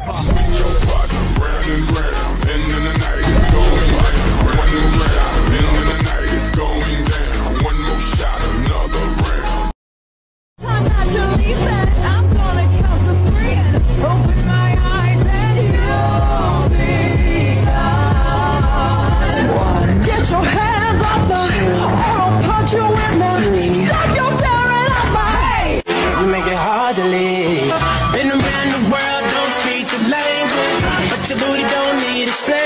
Swing your partner round and round, the night going. One more shot, the night going down. One more shot, another round. I'm naturally set. I'm gonna open my eyes and you'll be. Get your hands off the, or I'll punch you in the. Your staring at my. You make it hard to leave. Been around language. But your booty don't need a explaining.